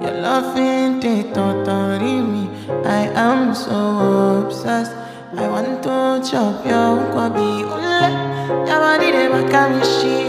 Your loving they totally me. I am so obsessed. I want to chop your kwabi ule. Your body they make me shit.